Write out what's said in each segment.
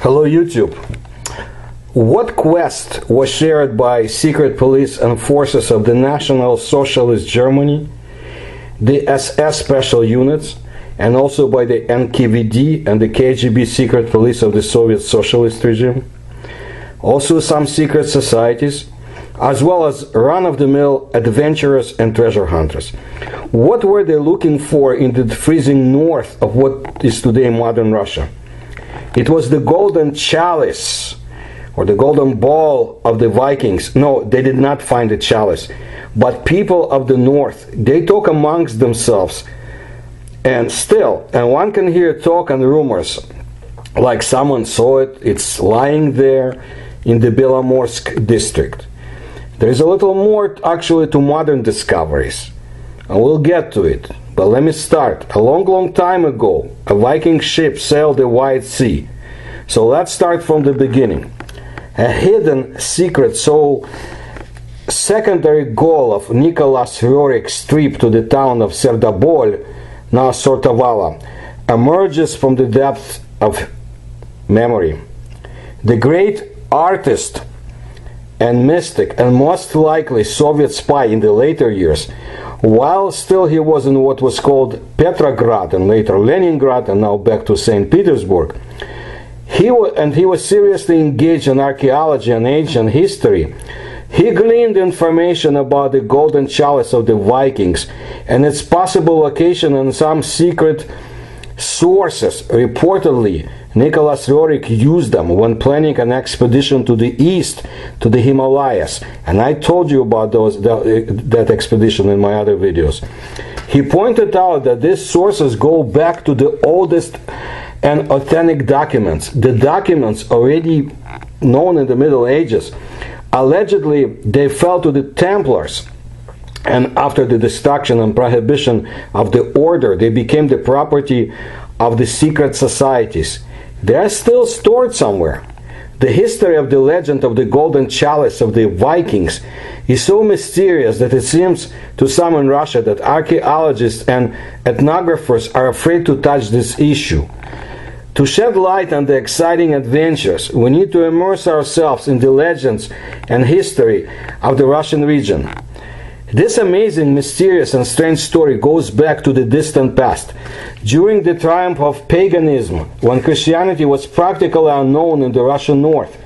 Hello, YouTube. What quest was shared by secret police and forces of the National Socialist Germany, the SS special units, and also by the NKVD and the KGB secret police of the Soviet Socialist regime? Also, some secret societies, as well as run of the mill adventurers and treasure hunters. What were they looking for in the freezing north of what is today modern Russia? It was the golden chalice or the golden ball of the Vikings. No, they did not find the chalice. But people of the north, they talk amongst themselves. And still, and one can hear talk and rumors like someone saw it, it's lying there in the Belomorsk district. There is a little more actually to modern discoveries. And we'll get to it. But let me start. A long, long time ago, a Viking ship sailed the White Sea. So let's start from the beginning. A hidden secret so secondary goal of Nicholas Roerich's trip to the town of Serdobol, now Sortavala, emerges from the depths of memory. The great artist and mystic and most likely Soviet spy in the later years, while still he was in what was called Petrograd and later Leningrad and now back to St. Petersburg, he and he was seriously engaged in archaeology and ancient history. He gleaned information about the golden chalice of the Vikings and its possible location in some secret sources. Reportedly, Nicholas Roerich used them when planning an expedition to the east, to the Himalayas. And I told you about those that, that expedition in my other videos. He pointed out that these sources go back to the oldest and authentic documents. The documents already known in the Middle Ages. Allegedly, they fell to the Templars. And after the destruction and prohibition of the order, they became the property of the secret societies. They are still stored somewhere. The history of the legend of the golden chalice of the Vikings is so mysterious that it seems to some in Russia that archaeologists and ethnographers are afraid to touch this issue. To shed light on the exciting adventures, we need to immerse ourselves in the legends and history of the Russian region. This amazing, mysterious, and strange story goes back to the distant past. During the triumph of paganism, when Christianity was practically unknown in the Russian north,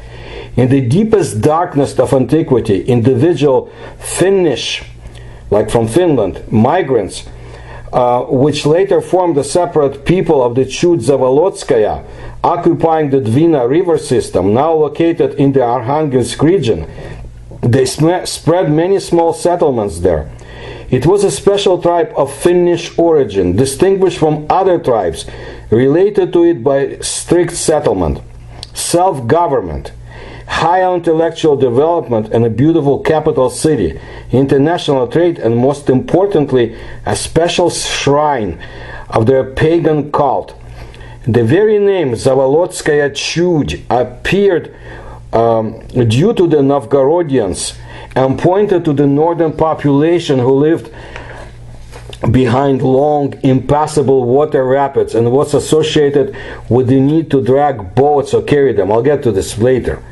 in the deepest darkness of antiquity, individual Finnish, like from Finland, migrants uh, which later formed a separate people of the Chud occupying the Dvina river system, now located in the Arkhangelsk region. They spread many small settlements there. It was a special tribe of Finnish origin, distinguished from other tribes, related to it by strict settlement, self government, high intellectual development and a beautiful capital city, international trade, and most importantly, a special shrine of their pagan cult. The very name Zavolotskaya Chud appeared um, due to the Novgorodians and pointed to the northern population who lived behind long, impassable water rapids and was associated with the need to drag boats or carry them. I'll get to this later.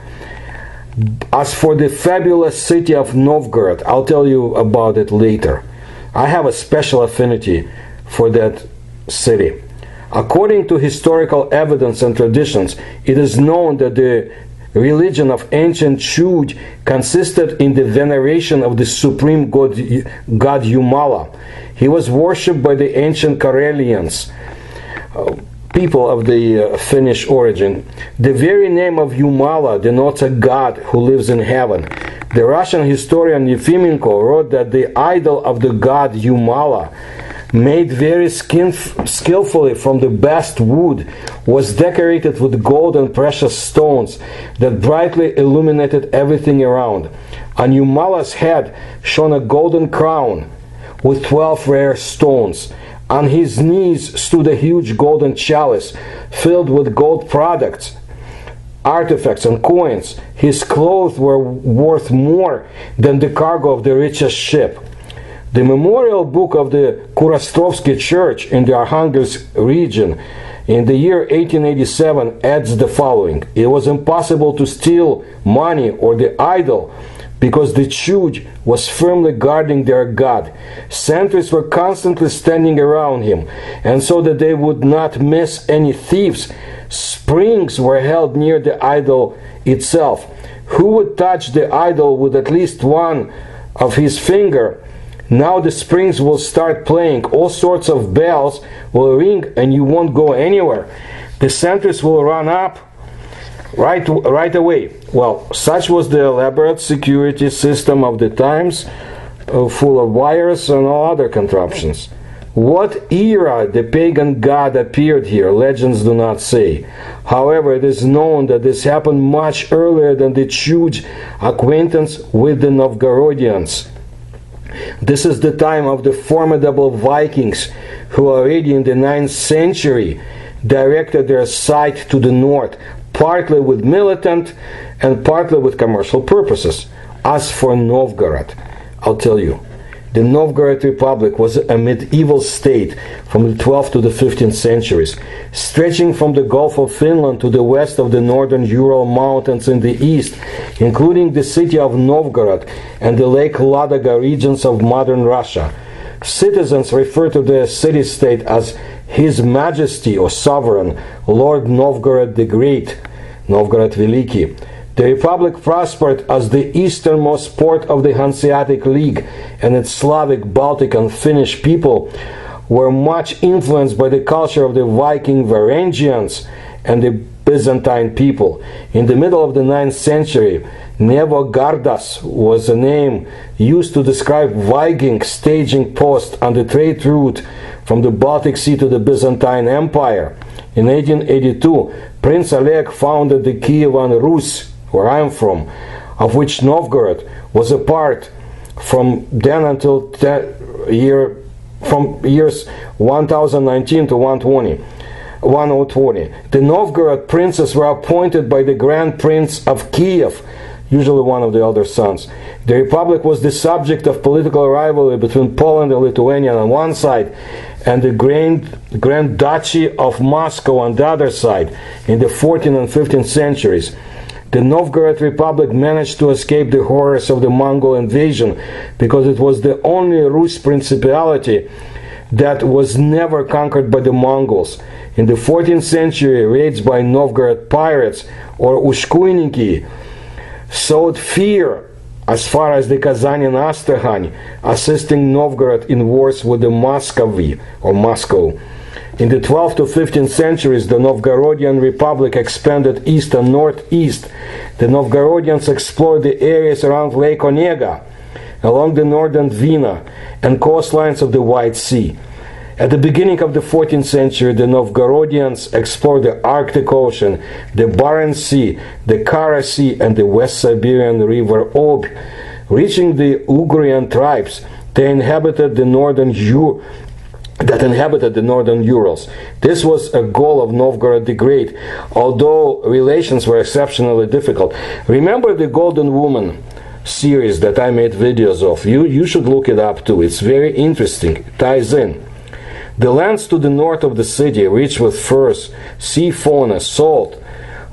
As for the fabulous city of Novgorod, I'll tell you about it later. I have a special affinity for that city. According to historical evidence and traditions, it is known that the religion of ancient Chud consisted in the veneration of the supreme god, god Jumala. He was worshipped by the ancient Karelians. Uh, people of the uh, Finnish origin. The very name of Jumala denotes a god who lives in heaven. The Russian historian Yefimenko wrote that the idol of the god Jumala, made very skillfully from the best wood, was decorated with gold and precious stones that brightly illuminated everything around. On Jumala's head shone a golden crown with 12 rare stones. On his knees stood a huge golden chalice filled with gold products, artifacts, and coins. His clothes were worth more than the cargo of the richest ship. The memorial book of the Kurostrovsky Church in the Arkhangelsk region in the year 1887 adds the following It was impossible to steal money or the idol because the Church was firmly guarding their God. Sentries were constantly standing around him, and so that they would not miss any thieves, springs were held near the idol itself. Who would touch the idol with at least one of his finger? Now the springs will start playing, all sorts of bells will ring, and you won't go anywhere. The sentries will run up right, right away. Well, such was the elaborate security system of the times, uh, full of wires and all other contraptions. What era the pagan god appeared here, legends do not say. However, it is known that this happened much earlier than the Chud acquaintance with the Novgorodians. This is the time of the formidable Vikings who already in the 9th century directed their sight to the north, partly with militant and partly with commercial purposes. As for Novgorod, I'll tell you, the Novgorod Republic was a medieval state from the 12th to the 15th centuries, stretching from the Gulf of Finland to the west of the northern Ural Mountains in the east, including the city of Novgorod and the Lake Ladoga regions of modern Russia. Citizens refer to the city state as His Majesty or Sovereign Lord Novgorod the Great, Novgorod Veliki. The Republic prospered as the easternmost port of the Hanseatic League, and its Slavic, Baltic, and Finnish people were much influenced by the culture of the Viking Varangians and the Byzantine people. In the middle of the 9th century, Nevogardas was a name used to describe Viking staging post on the trade route from the Baltic Sea to the Byzantine Empire. In 1882, Prince Oleg founded the Kievan Rus, where I'm from, of which Novgorod was a part from then until year from years 1019 to 120. 1020. The Novgorod princes were appointed by the Grand Prince of Kiev, usually one of the elder sons. The republic was the subject of political rivalry between Poland and Lithuania on one side, and the Grand, Grand Duchy of Moscow on the other side in the 14th and 15th centuries the Novgorod Republic managed to escape the horrors of the Mongol invasion because it was the only Rus principality that was never conquered by the Mongols. In the 14th century, raids by Novgorod pirates or Ushkuyniki sowed fear as far as the Kazan and Astrakhan, assisting Novgorod in wars with the Muscovy or Moscow. In the 12th to 15th centuries, the Novgorodian Republic expanded east and northeast. The Novgorodians explored the areas around Lake Onega, along the northern Dvina, and coastlines of the White Sea. At the beginning of the 14th century, the Novgorodians explored the Arctic Ocean, the Barents Sea, the Kara Sea, and the West Siberian River Ob. Reaching the Ugrian tribes, they inhabited the northern Yu that inhabited the northern Urals. This was a goal of Novgorod the Great, although relations were exceptionally difficult. Remember the Golden Woman series that I made videos of? You, you should look it up too. It's very interesting. It ties in. The lands to the north of the city, rich with furs, sea fauna, salt,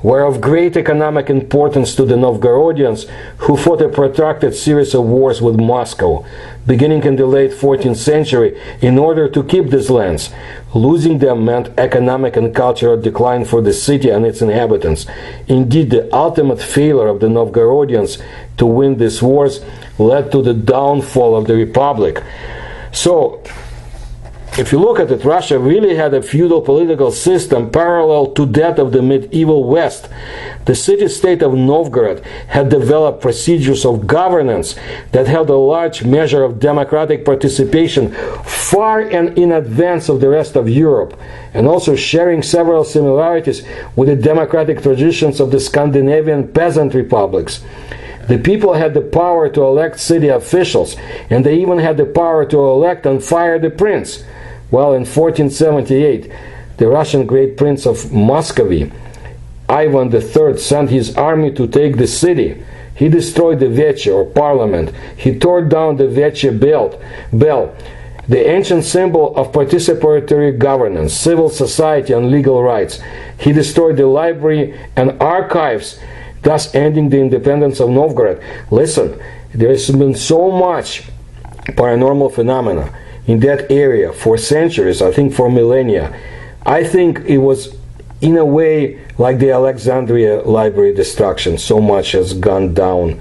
were of great economic importance to the Novgorodians, who fought a protracted series of wars with Moscow, beginning in the late 14th century, in order to keep these lands. Losing them meant economic and cultural decline for the city and its inhabitants. Indeed, the ultimate failure of the Novgorodians to win these wars led to the downfall of the Republic. So, if you look at it, Russia really had a feudal political system parallel to that of the medieval West. The city state of Novgorod had developed procedures of governance that held a large measure of democratic participation far and in advance of the rest of Europe, and also sharing several similarities with the democratic traditions of the Scandinavian peasant republics. The people had the power to elect city officials, and they even had the power to elect and fire the prince. Well, in 1478, the Russian Great Prince of Muscovy, Ivan III, sent his army to take the city. He destroyed the Veche or parliament. He tore down the Veche belt, bell the ancient symbol of participatory governance, civil society, and legal rights. He destroyed the library and archives, thus ending the independence of Novgorod. Listen, there has been so much paranormal phenomena in that area for centuries, I think for millennia. I think it was, in a way, like the Alexandria library destruction. So much has gone down,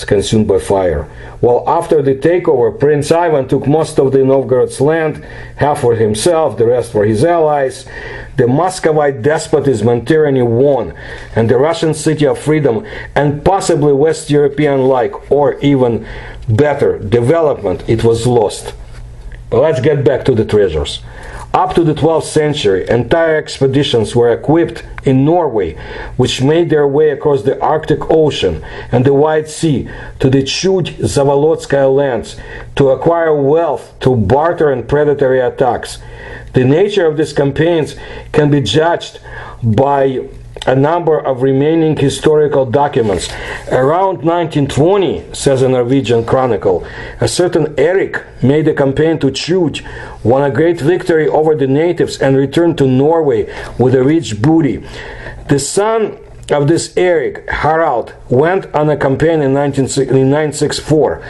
it's consumed by fire. Well, after the takeover, Prince Ivan took most of the Novgorod's land, half for himself, the rest for his allies. The Muscovite despotism and tyranny won, and the Russian city of freedom and possibly West European like, or even better, development, it was lost. But let's get back to the treasures. Up to the 12th century, entire expeditions were equipped in Norway, which made their way across the Arctic Ocean and the White Sea to the Chud Zavolotskaya lands to acquire wealth through barter and predatory attacks. The nature of these campaigns can be judged by a number of remaining historical documents. Around 1920, says a Norwegian chronicle, a certain Eric made a campaign to Chud, won a great victory over the natives, and returned to Norway with a rich booty. The son of this Eric, Harald, went on a campaign in, 1964.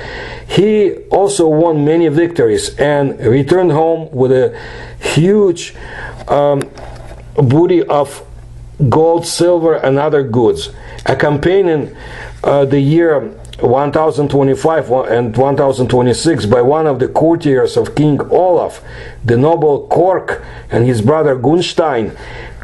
He also won many victories and returned home with a huge um, booty of gold, silver, and other goods. A campaign in uh, the year 1025 and 1026 by one of the courtiers of King Olaf, the noble Kork and his brother Gunstein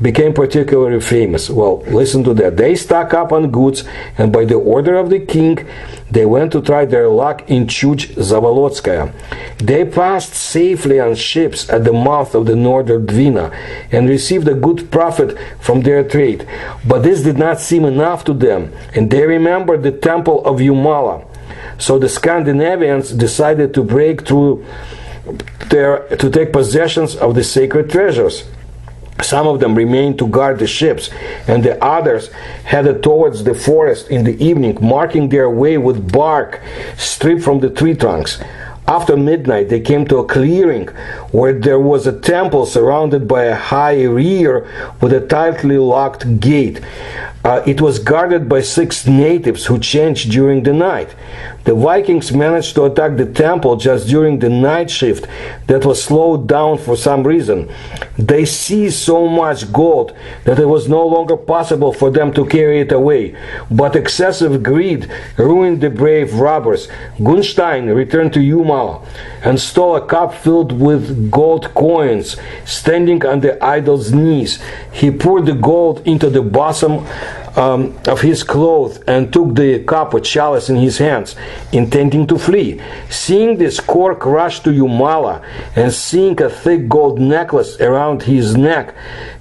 became particularly famous. Well, listen to that. They stock up on goods, and by the order of the king, they went to try their luck in Chud Zavolotskaya. They passed safely on ships at the mouth of the northern Dvina and received a good profit from their trade. But this did not seem enough to them, and they remembered the temple of Jumala. So the Scandinavians decided to break through there to take possessions of the sacred treasures. Some of them remained to guard the ships, and the others headed towards the forest in the evening, marking their way with bark stripped from the tree trunks. After midnight, they came to a clearing where there was a temple surrounded by a high rear with a tightly locked gate. Uh, it was guarded by six natives who changed during the night. The Vikings managed to attack the temple just during the night shift that was slowed down for some reason. They seized so much gold that it was no longer possible for them to carry it away. But excessive greed ruined the brave robbers. Gunstein returned to Jumala and stole a cup filled with gold coins standing on the idol's knees. He poured the gold into the bosom um, of his clothes and took the cup with chalice in his hands, intending to flee. Seeing this, Kork rushed to Jumala and seeing a thick gold necklace around his neck,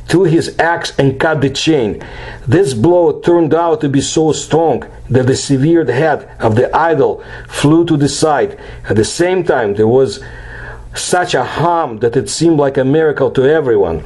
threw his axe and cut the chain. This blow turned out to be so strong that the severed head of the idol flew to the side. At the same time, there was such a hum that it seemed like a miracle to everyone.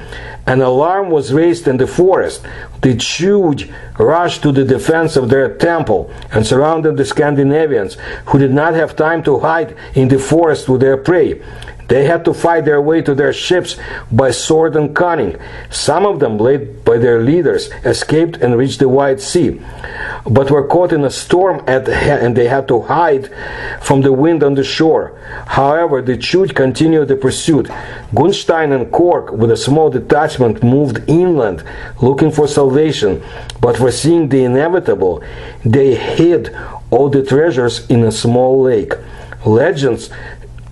An alarm was raised in the forest. The Chud rushed to the defense of their temple and surrounded the Scandinavians, who did not have time to hide in the forest with their prey. They had to fight their way to their ships by sword and cunning. Some of them, led by their leaders, escaped and reached the White Sea, but were caught in a storm at the and they had to hide from the wind on the shore. However, the Chud continued the pursuit. Gunstein and Kork, with a small detachment, moved inland looking for salvation, but foreseeing the inevitable, they hid all the treasures in a small lake. Legends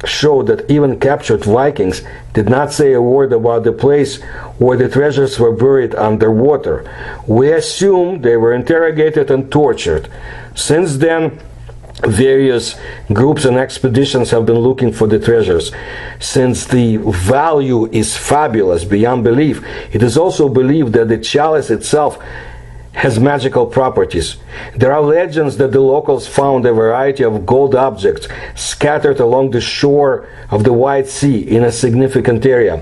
show that even captured Vikings did not say a word about the place where the treasures were buried underwater. We assume they were interrogated and tortured. Since then, various groups and expeditions have been looking for the treasures. Since the value is fabulous beyond belief, it is also believed that the chalice itself has magical properties. There are legends that the locals found a variety of gold objects scattered along the shore of the White Sea in a significant area.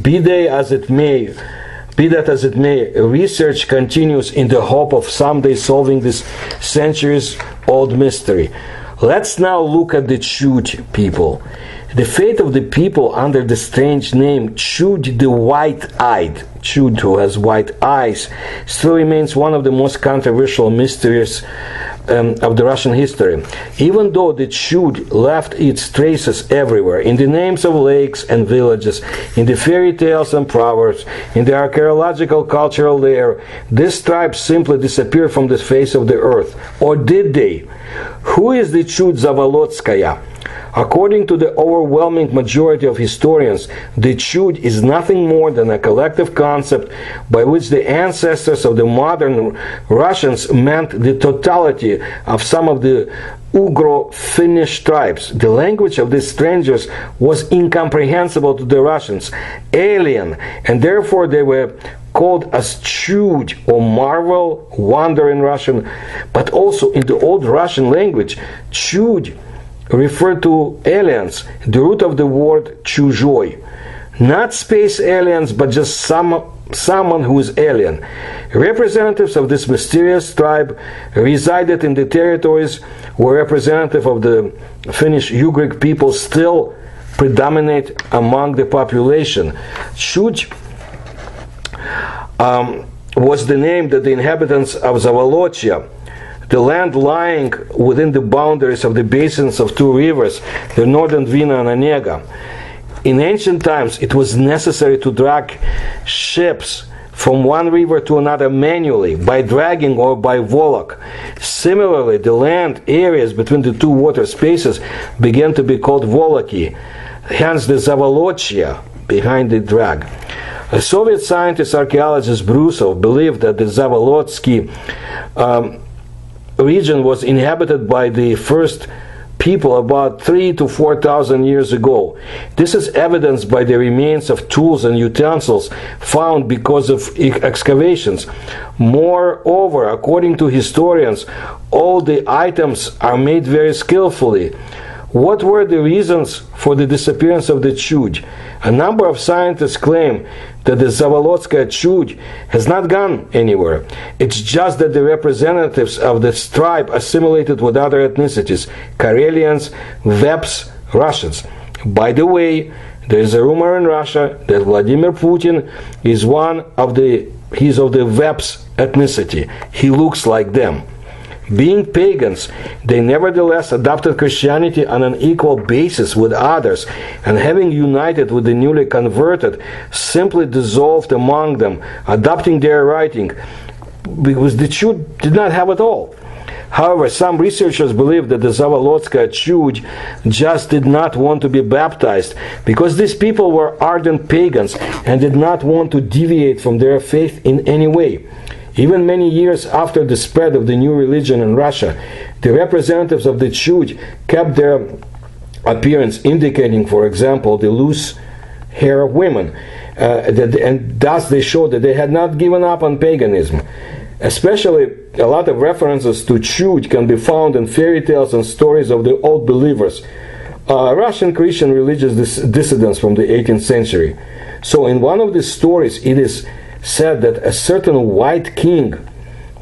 Be they as it may, be that as it may, research continues in the hope of someday solving this centuries old mystery. Let's now look at the Chud people. The fate of the people under the strange name Chud the White-Eyed, Chud who has white eyes, still remains one of the most controversial mysteries um, of the Russian history. Even though the Chud left its traces everywhere, in the names of lakes and villages, in the fairy tales and proverbs, in the archaeological cultural layer, this tribe simply disappeared from the face of the earth. Or did they? Who is the Chud Zavolotskaya? According to the overwhelming majority of historians, the Chud is nothing more than a collective concept by which the ancestors of the modern Russians meant the totality of some of the Ugro Finnish tribes. The language of these strangers was incomprehensible to the Russians, alien, and therefore they were called as chud or marvel, wonder in Russian, but also in the old Russian language, chud refer to aliens, the root of the word chuzhoi. Not space aliens, but just some, someone who is alien. Representatives of this mysterious tribe resided in the territories where representatives of the Finnish Ugric people still predominate among the population. Chud um, was the name that the inhabitants of Zavolochia the land lying within the boundaries of the basins of two rivers, the northern Dvina and Onega. In ancient times, it was necessary to drag ships from one river to another manually, by dragging or by volok. Similarly, the land areas between the two water spaces began to be called voloki, hence the Zavolochia behind the drag. A Soviet scientist archaeologist Brusov believed that the Zavolotsky um, region was inhabited by the first people about three to four thousand years ago. This is evidenced by the remains of tools and utensils found because of excavations. Moreover, according to historians, all the items are made very skillfully. What were the reasons for the disappearance of the Chud? A number of scientists claim that the Zavolotskaya Chud has not gone anywhere. It's just that the representatives of the tribe assimilated with other ethnicities Karelians, Veps, Russians. By the way, there is a rumor in Russia that Vladimir Putin is one of the he's of the Veps ethnicity. He looks like them. Being pagans, they nevertheless adopted Christianity on an equal basis with others, and having united with the newly converted, simply dissolved among them, adopting their writing, because the Jew did not have it all. However, some researchers believe that the Zavolotskaya Chud just did not want to be baptized because these people were ardent pagans and did not want to deviate from their faith in any way. Even many years after the spread of the new religion in Russia, the representatives of the Chud kept their appearance, indicating, for example, the loose hair of women, uh, that, and thus they showed that they had not given up on paganism. Especially, a lot of references to Chud can be found in fairy tales and stories of the old believers, uh, Russian Christian religious dis- dissidents from the 18th century. So, in one of these stories, it is said that a certain white king,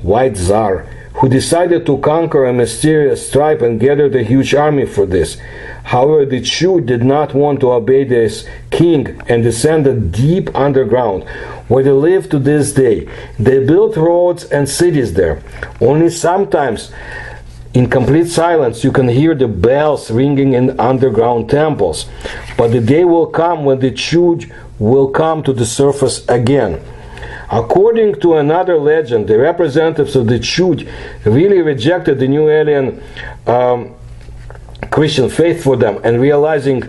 white czar, who decided to conquer a mysterious tribe and gathered a huge army for this. However, the Chud did not want to obey this king and descended deep underground, where they live to this day. They built roads and cities there. Only sometimes, in complete silence, you can hear the bells ringing in underground temples. But the day will come when the Chud will come to the surface again. According to another legend, the representatives of the Chud really rejected the new alien um, Christian faith for them and realizing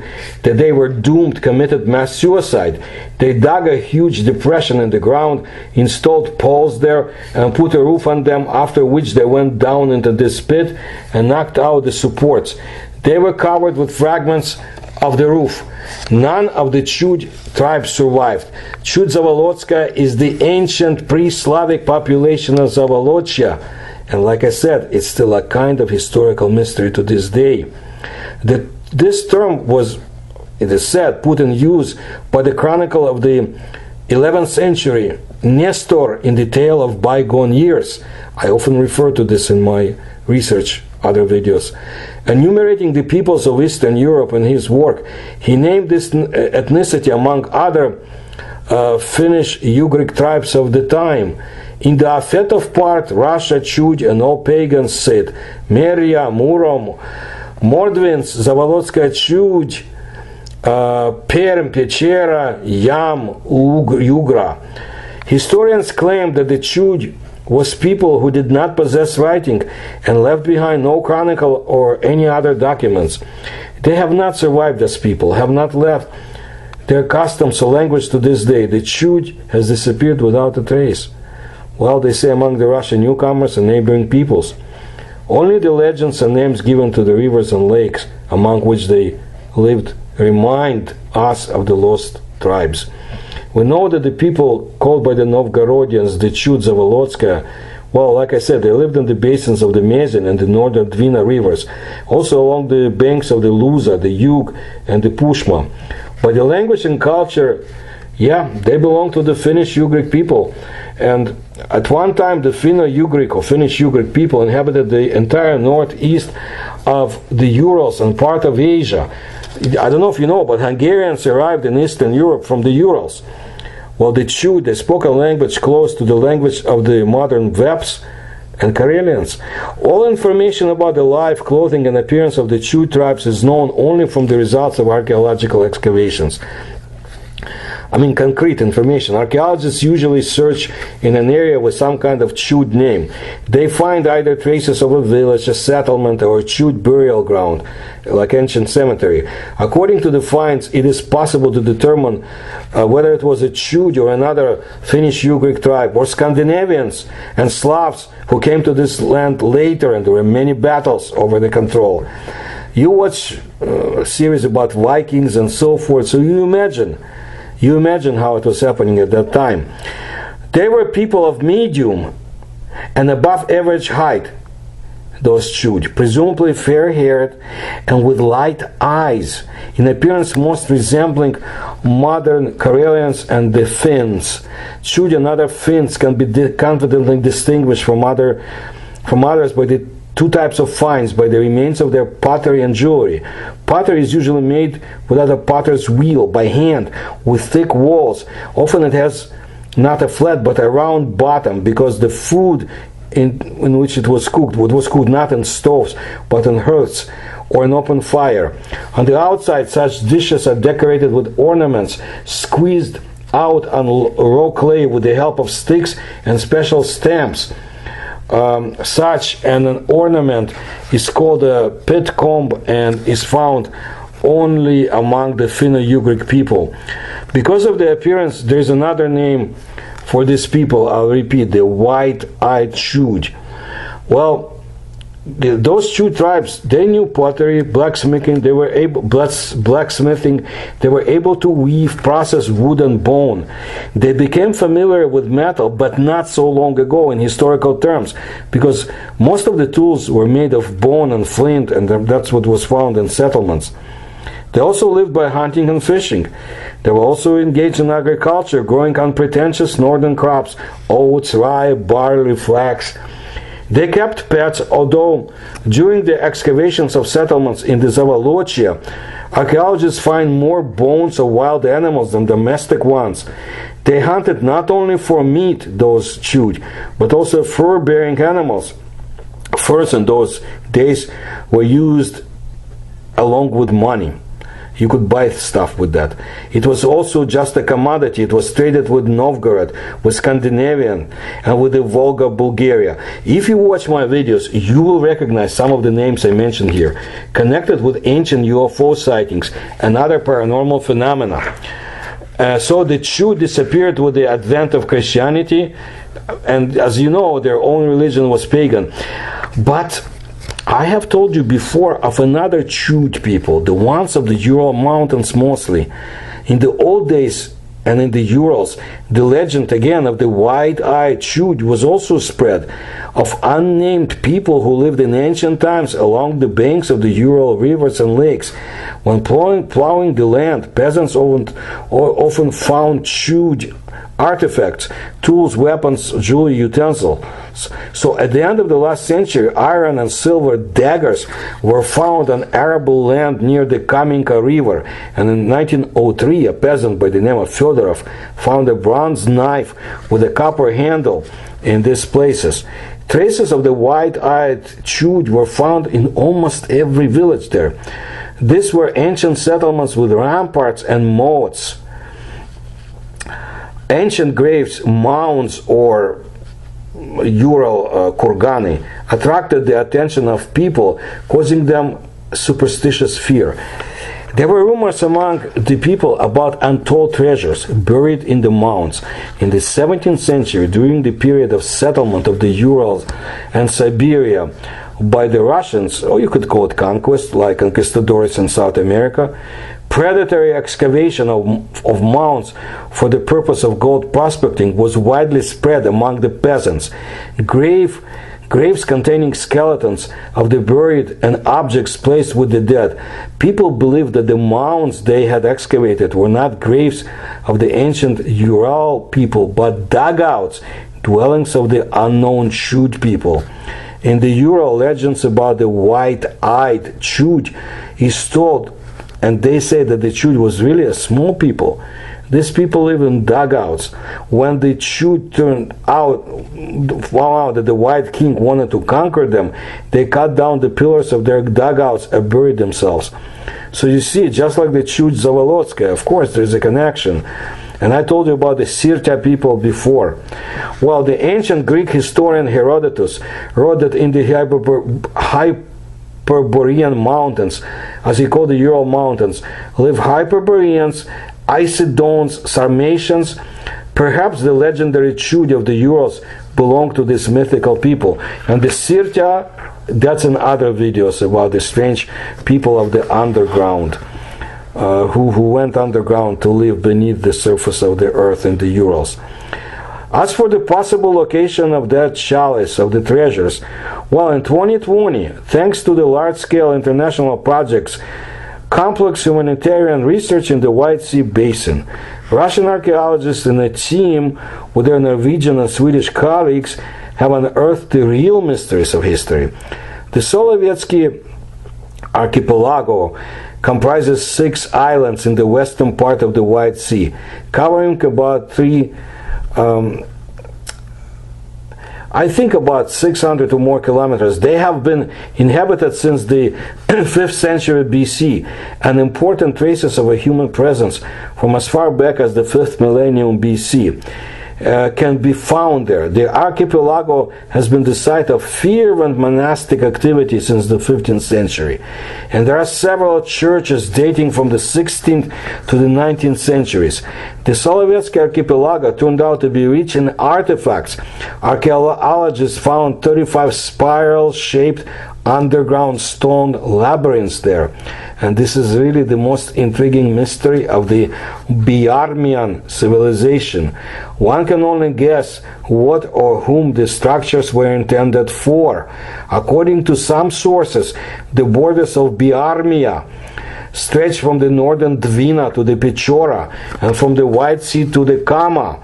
that they were doomed, committed mass suicide. They dug a huge depression in the ground, installed poles there, and put a roof on them, after which they went down into this pit and knocked out the supports. They were covered with fragments of the roof. None of the Chud tribes survived. Chud Zavolotska is the ancient pre-Slavic population of Zavolochia, and like I said, it's still a kind of historical mystery to this day. The, this term was, it is said, put in use by the chronicle of the 11th century, Nestor in the tale of bygone years. I often refer to this in my research other videos. Enumerating the peoples of Eastern Europe in his work, he named this ethnicity among other uh, Finnish Ugric tribes of the time. In the Afetov part, Russia, Chud, and all pagans said, Meria, Murom, Mordvins, Zavolotskaya Chud, uh, Perm, Pechera, Yam, Ugra. Historians claim that the Chud was people who did not possess writing and left behind no chronicle or any other documents. They have not survived as people, have not left their customs or language to this day. The Chud has disappeared without a trace. Well, they say among the Russian newcomers and neighboring peoples. Only the legends and names given to the rivers and lakes among which they lived remind us of the lost tribes. We know that the people called by the Novgorodians the Chud Zavolotska, well, like I said, they lived in the basins of the Mezen and the northern Dvina rivers, also along the banks of the Luza, the Yug, and the Pushma. But the language and culture, yeah, they belong to the Finnish Ugric people. And at one time, the Finno-Ugric or Finnish-Ugric people inhabited the entire northeast of the Urals and part of Asia. I don't know if you know, but Hungarians arrived in Eastern Europe from the Urals. Well, the Chud, they spoke a language close to the language of the modern Veps and Karelians. All information about the life, clothing, and appearance of the Chud tribes is known only from the results of archaeological excavations. I mean, concrete information. Archaeologists usually search in an area with some kind of chud name. They find either traces of a village, a settlement, or a burial ground, like ancient cemetery. According to the finds, it is possible to determine uh, whether it was a chud or another Finnish Ugric tribe, or Scandinavians and Slavs who came to this land later, and there were many battles over the control. You watch uh, series about Vikings and so forth, so you imagine you imagine how it was happening at that time. They were people of medium and above average height, those Chud, presumably fair haired and with light eyes, in appearance most resembling modern Karelians and the Finns. Chud and other Finns can be confidently distinguished from, other, from others by the two types of finds by the remains of their pottery and jewelry. Pottery is usually made without a potter's wheel, by hand, with thick walls. Often it has not a flat but a round bottom because the food in, in which it was cooked it was cooked not in stoves but in hearths or an open fire. On the outside, such dishes are decorated with ornaments squeezed out on raw clay with the help of sticks and special stamps um, such an ornament is called a pit comb and is found only among the Finno-Ugric people. Because of the appearance, there is another name for these people. I'll repeat: the white-eyed Chud. Well, the, those two tribes they knew pottery blacksmithing they were able blacksmithing they were able to weave process wood and bone they became familiar with metal but not so long ago in historical terms because most of the tools were made of bone and flint and that's what was found in settlements they also lived by hunting and fishing. They were also engaged in agriculture, growing unpretentious northern crops oats, rye, barley, flax. They kept pets, although during the excavations of settlements in the Zavolochia, archaeologists find more bones of wild animals than domestic ones. They hunted not only for meat, those Chud, but also fur bearing animals. Furs in those days were used along with money. You could buy stuff with that. It was also just a commodity. It was traded with Novgorod, with Scandinavian, and with the Volga, Bulgaria. If you watch my videos, you will recognize some of the names I mentioned here, connected with ancient UFO sightings and other paranormal phenomena. Uh, so the Chud disappeared with the advent of Christianity, and as you know, their own religion was pagan. But I have told you before of another Chud people, the ones of the Ural Mountains mostly. In the old days and in the Urals, the legend again of the wide-eyed Chud was also spread of unnamed people who lived in ancient times along the banks of the Ural rivers and lakes. When plowing, plowing the land, peasants often, often found Chud artifacts, tools, weapons, jewelry, utensils. So at the end of the last century, iron and silver daggers were found on arable land near the Kaminka River. And in 1903, a peasant by the name of Fedorov found a bronze knife with a copper handle in these places. Traces of the white-eyed chud were found in almost every village there. These were ancient settlements with ramparts and moats ancient graves, mounds, or Ural uh, kurgani attracted the attention of people, causing them superstitious fear. There were rumors among the people about untold treasures buried in the mounds. In the 17th century, during the period of settlement of the Urals and Siberia by the Russians, or you could call it conquest, like conquistadors in South America, predatory excavation of, of mounds for the purpose of gold prospecting was widely spread among the peasants. Grave, graves containing skeletons of the buried and objects placed with the dead. People believed that the mounds they had excavated were not graves of the ancient Ural people, but dugouts, dwellings of the unknown Chud people. In the Ural legends about the white-eyed Chud is told and they say that the Chud was really a small people. These people live in dugouts. When the Chud turned out, found out that the White King wanted to conquer them, they cut down the pillars of their dugouts and buried themselves. So you see, just like the Chud Zavolotskaya, of course, there's a connection. And I told you about the Sirta people before. Well, the ancient Greek historian Herodotus wrote that in the Hyper Hyperborean mountains, as he called the Ural Mountains, live Hyperboreans, Issedones, Sarmatians. Perhaps the legendary Chudi of the Urals belong to this mythical people. And the Sirtia, that's in other videos about the strange people of the underground. Uh, who, who went underground to live beneath the surface of the earth in the Urals. As for the possible location of that chalice of the treasures, well, in 2020, thanks to the large scale international projects, complex humanitarian research in the White Sea Basin, Russian archaeologists and a team with their Norwegian and Swedish colleagues have unearthed the real mysteries of history. The Solovetsky archipelago comprises six islands in the western part of the White Sea, covering about three um, I think about 600 or more kilometers. They have been inhabited since the 5th century BC, and important traces of a human presence from as far back as the 5th millennium BC uh, can be found there. The archipelago has been the site of fervent monastic activity since the 15th century, and there are several churches dating from the 16th to the 19th centuries. The Solovetsky archipelago turned out to be rich in artifacts. Archaeologists found 35 spiral shaped underground stone labyrinths there. And this is really the most intriguing mystery of the Biarmian civilization. One can only guess what or whom the structures were intended for. According to some sources, the borders of Biarmia stretch from the northern Dvina to the Pechora and from the White Sea to the Kama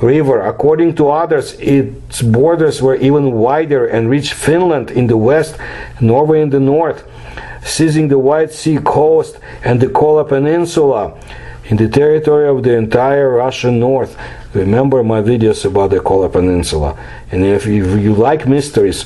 river. According to others, its borders were even wider and reached Finland in the west, Norway in the north, seizing the White Sea coast and the Kola Peninsula in the territory of the entire Russian north. Remember my videos about the Kola Peninsula. And if you, like mysteries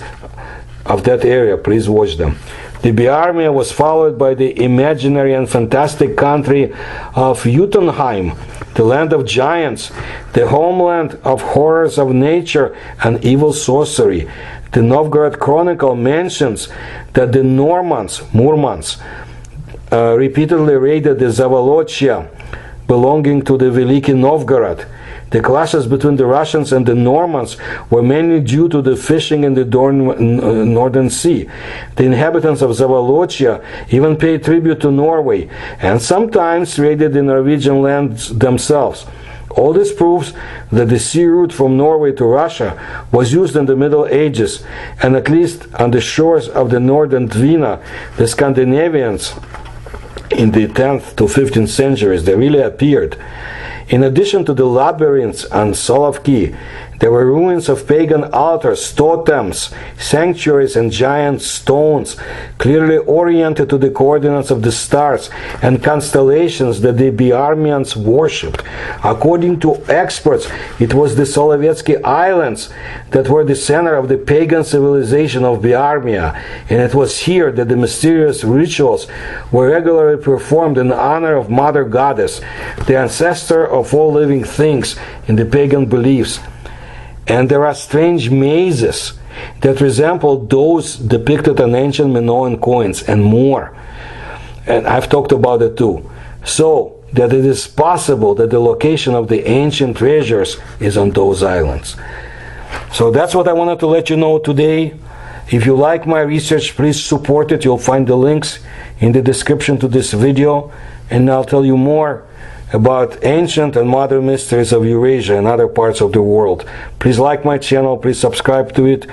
of that area, please watch them. The Biarmia was followed by the imaginary and fantastic country of Jotunheim, the land of giants, the homeland of horrors of nature and evil sorcery. The Novgorod Chronicle mentions that the Normans, Murmans, uh, repeatedly raided the Zavolochia belonging to the Veliki Novgorod the clashes between the Russians and the Normans were mainly due to the fishing in the uh, Northern Sea. The inhabitants of Zavolochia even paid tribute to Norway and sometimes raided the Norwegian lands themselves. All this proves that the sea route from Norway to Russia was used in the Middle Ages, and at least on the shores of the northern Dvina, the Scandinavians in the 10th to 15th centuries, they really appeared. In addition to the labyrinths on Solovki, there were ruins of pagan altars, totems, sanctuaries, and giant stones, clearly oriented to the coordinates of the stars and constellations that the Biarmians worshipped. According to experts, it was the Solovetsky Islands that were the center of the pagan civilization of Biarmia, and it was here that the mysterious rituals were regularly performed in honor of Mother Goddess, the ancestor of all living things in the pagan beliefs. And there are strange mazes that resemble those depicted on ancient Minoan coins and more. And I've talked about it too. So that it is possible that the location of the ancient treasures is on those islands. So that's what I wanted to let you know today. If you like my research, please support it. You'll find the links in the description to this video, and I'll tell you more about ancient and modern mysteries of Eurasia and other parts of the world. Please like my channel, please subscribe to it,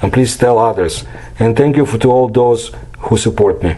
and please tell others. And thank you for, to all those who support me.